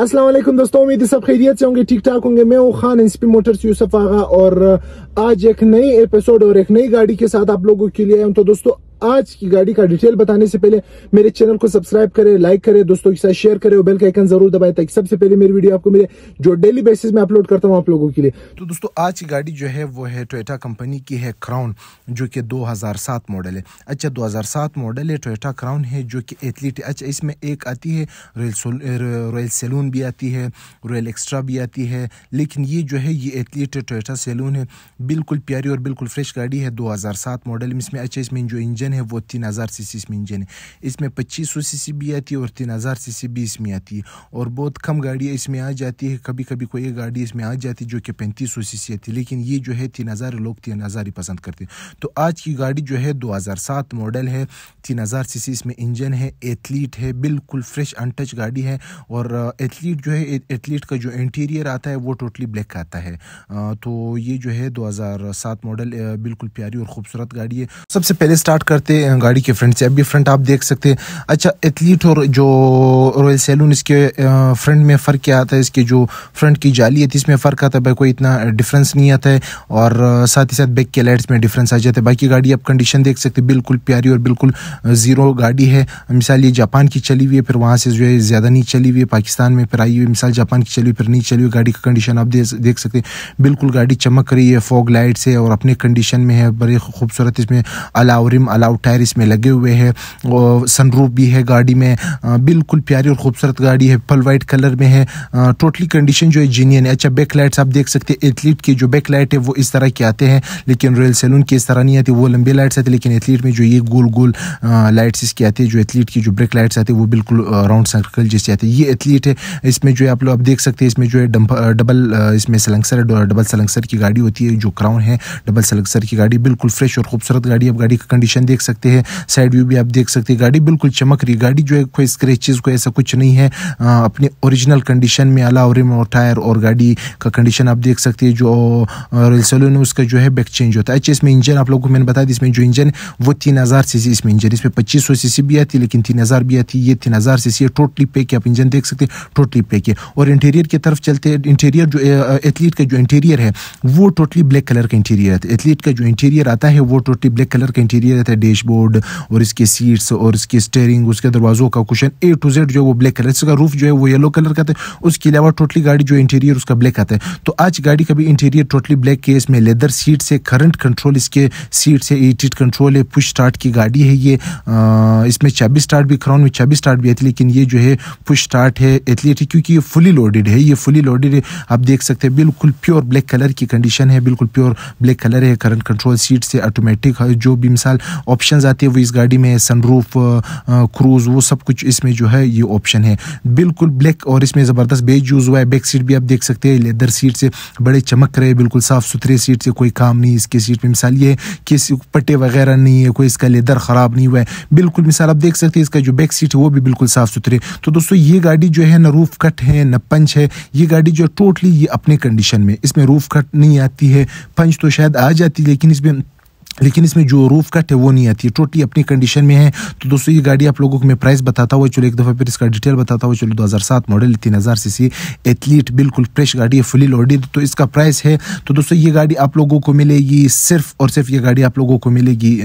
अस्सलाम वालेकुम दोस्तों उम्मीद सब खैरियत से होंगे ठीक ठाक होंगे मैं हूँ खान एनसीपी मोटर्स यूसुफ आगा और आज एक नई एपिसोड और एक नई गाड़ी के साथ आप लोगों के लिए तो दोस्तों आज की गाड़ी का डिटेल बताने से पहले मेरे चैनल को सब्सक्राइब करें लाइक करें, दोस्तों के साथ शेयर करें और बेल का आइकन ज़रूर दबाएँ ताकि सबसे पहले मेरी वीडियो आपको मिले, जो डेली बेसिस में अपलोड करता हूँ आप लोगों के लिए। तो दोस्तों, आज की गाड़ी जो है, वो है टोयोटा कंपनी की है क्राउन जो कि 2007 मॉडल है। अच्छा 2007 मॉडल है टोयोटा क्राउन है, जो कि एथलीट अच्छा इसमें एक आती है रॉयल रॉयल सैलून भी आती है रॉयल एक्स्ट्रा भी आती है, लेकिन ये जो है, ये एथलीट टोयोटा सैलून है। बिल्कुल प्यारी और बिल्कुल फ्रेश गाड़ी है, दो हज़ार सात मॉडल इसमें अच्छा इसमें जो इंजन इंजन है वो तीन हज़ार सी सी इंजन है इसमें पच्चीस सौ सी सी भी आती है और तीन हज़ार सी सी भी इसमें आती है और बहुत कम गाड़ियाँ इसमें आ जाती है कभी कभी कोई गाड़ी इसमें आ जाती है जो कि पैंतीस सौ सी सी आती है लेकिन ये जो है तीन हज़ार लोग तीन हज़ार ही पसंद करते हैं तो आज की गाड़ी जो है दो हज़ार सात मॉडल है तीन हज़ार सी सी इसमें इंजन है एथलीट है बिल्कुल फ्रेश अनटच गाड़ी है और एथलीट जो है एथलीट का जो इंटीरियर आता है वो टोटली ब्लैक आता है तो ये जो है 2007 मॉडल बिल्कुल प्यारी और खूबसूरत गाड़ी है सबसे पहले स्टार्ट कर करते हैं गाड़ी के फ्रंट से। अभी फ्रंट आप देख सकते हैं। अच्छा एथलीट और जो रॉयल सैलून, इसके फ्रंट में फ़र्क क्या आता है? इसके जो फ्रंट की जाली है इसमें फ़र्क आता है भाई, कोई इतना डिफरेंस नहीं आता है। और साथ ही साथ बैक के लाइट्स में डिफरेंस आ जाता है। बाकी गाड़ी आप कंडीशन देख सकते हैं, बिल्कुल प्यारी और बिल्कुल ज़ीरो गाड़ी है। मिसाल ये जापान की चली हुई है, फिर वहाँ से जो है ज़्यादा नहीं चली हुई है। पाकिस्तान में फिर आई हुई मिसाल जापान की चली हुई, फिर नहीं चली हुई गाड़ी का कंडीशन आप देख सकते हैं। बिल्कुल गाड़ी चमक रही है फॉग लाइट से और अपने कंडीशन में है, बड़े खूबसूरत इसमें अलाउरिम अलाउ अलाउ टायर इसमें लगे हुए हैं और सनरूफ भी है गाड़ी में। बिल्कुल प्यारी और खूबसूरत गाड़ी है पल वाइट कलर में है। टोटली कंडीशन जो है जीनियन है। अच्छा बैक लाइट्स आप देख सकते हैं एथलीट की जो बैक लाइट है वो इस तरह के आते हैं, लेकिन रॉयल सैलून की इस तरह नहीं आती, वो लंबी लाइट्स आती लेकिन एथलीट में जो ये गोल गोल लाइट्स इसकी आती है, जो एथलीट की जो ब्रेक लाइट्स आती है, वो बिल्कुल राउंड सर्कल जैसे आती है। ये एथलीट है, इसमें जो है आप लोग, आप देख सकते हैं, इसमें जो है डबल इसमें सलंसर डबल सलंसर की गाड़ी होती है, जो क्राउन है डबल सलंगसर की गाड़ी, बिल्कुल फ्रेश और खूबसूरत गाड़ी। अब गाड़ी का कंडीशन देख सकते हैं। साइड व्यू भी आप देख सकते हैं। गाड़ी बिल्कुल चमक रही गाड़ी जो है, कोई स्क्रेचेस को ऐसा कुछ नहीं है। अपने ओरिजिनल कंडीशन में अला और टायर और गाड़ी का कंडीशन आप देख सकते हैं। जो रॉयल सैलून है उसका जो है बैक चेंज होता है। अच्छा इसमें इंजन आप लोगों को मैंने बताया इसमें जो इंजन वो तीन हज़ार सी सी इसमें इंजन इसमें पच्चीस सौ सी सी भी आती लेकिन तीन हज़ार भी आती ये तीन हज़ार सी सी है टोटली पैक आप इंजन देख सकते हैं। टोटली पैक है। और इंटीरियर की तरफ़ चलते हैं। इंटीरियर जो एथलीट का जो इंटीरियर है, वो टोटली ब्लैक कलर का इंटीरियर है। एथलीट का जो इंटीरियर आता है, वो टोटली ब्लैक कलर का इंटीरियर रहता है। डैशबोर्ड और इसके सीट्स और इसकी स्टेयरिंग उसके दरवाजों का कुशन ए टू जेड जो है वो ब्लैक कलर इसका रूफ जो है वो येलो कलर का था। उसके अलावा टोटली गाड़ी जो इंटीरियर उसका ब्लैक आता है तो आज गाड़ी का भी इंटीरियर टोटली ब्लैक है इसमें लेदर सीट से करंट कंट्रोल इसके सीट से एटिड कंट्रोल है। पुश स्टार्ट की गाड़ी है ये। इसमें चाबी स्टार्ट भी क्राउन में चाबी स्टार्ट भी आती लेकिन ये जो है पुश स्टार्ट है, एथलीट क्योंकि ये फुली लोडेड है। ये फुली लोडेड है। आप देख सकते हैं, बिल्कुल प्योर ब्लैक कलर की कंडीशन है। बिल्कुल प्योर ब्लैक कलर है। करंट कंट्रोल सीट से ऑटोमेटिक जो भी मिसाल ऑप्शन आते हैं, वो इस गाड़ी में सनरूफ क्रूज वो सब कुछ इसमें जो है, ये ऑप्शन है। बिल्कुल ब्लैक और इसमें ज़बरदस्त बेज यूज़ हुआ है। बैक सीट भी आप देख सकते हैं लेदर सीट से बड़े चमक रहे बिल्कुल साफ़ सुथरे सीट से कोई काम नहीं, इसके सीट में मिसाल ये है कि पट्टे वगैरह नहीं है, कोई इसका लेदर ख़राब नहीं हुआ है। बिल्कुल मिसाल आप देख सकते हैं, इसका जो बैक सीट है, वो भी बिल्कुल साफ़ सुथरे तो दोस्तों, ये गाड़ी जो है ना रूफ कट है, न पंच है, ये गाड़ी जो टोटली ये अपने कंडीशन में इसमें रूफ कट नहीं आती है पंच तो शायद आ जाती लेकिन इसमें लेकिन इसमें जो रूफ कट है, वो नहीं आती है। टोटली अपनी कंडीशन में है। तो दोस्तों, ये गाड़ी आप लोगों को मैं प्राइस बताता हुआ, चलो एक दफ़ा फिर इसका डिटेल बताता हुआ, चलो 2007 मॉडल तीन हज़ार सी सी एथलीट बिल्कुल फ्रेश गाड़ी है फुली लोडेड तो इसका प्राइस है तो दोस्तों, ये गाड़ी आप लोगों को मिलेगी सिर्फ़ और सिर्फ़, ये गाड़ी आप लोगों को मिलेगी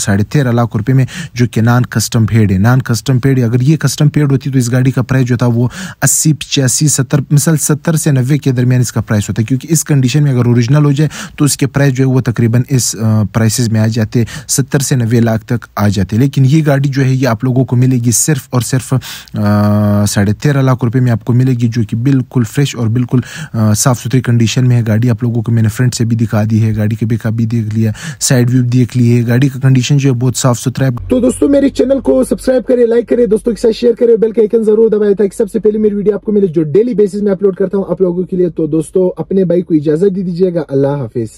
साढ़े तेरह लाख रुपये में, जो कि नॉन कस्टम पेड है। नॉन कस्टम पेड अगर ये कस्टम पेड होती तो इस गाड़ी का प्राइस जो था, वो अस्सी, पचासी, सत्तर, मिसल सत्तर से नब्बे के दरमियान इसका प्राइस होता है। क्योंकि इस कंडीशन में अगर ओरिजिनल हो जाए तो इसके प्राइस जो है, वो तकरीबन इस प्राइस प्राइसेस में आ जाते, सत्तर से नब्बे लाख तक आ जाते। लेकिन ये गाड़ी जो है, ये आप लोगों को मिलेगी सिर्फ़ और सिर्फ़ साढ़े तेरह लाख रुपए में आपको मिलेगी, जो कि बिल्कुल फ्रेश और बिल्कुल साफ़ सुथरी कंडीशन में है गाड़ी। आप लोगों को मैंने फ्रंट से भी दिखा दी है, गाड़ी के बेका भी देख लिया साइड व्यू देख ली है। गाड़ी का कंडीशन जो है, बहुत साफ़ सुथरा है। तो दोस्तों, मेरे चैनल को सब्सक्राइब करें लाइक करें, दोस्तों के साथ शेयर करें बेल का आइकन ज़रूर दबाए, ताकि सबसे पहले मेरी वीडियो आपको मिले, जो डेली बेसिस में अपलोड करता हूँ आप लोगों के लिए। तो दोस्तों, अपने बाइक को इजाज़त दे दीजिएगा। अल्लाह हाफिज।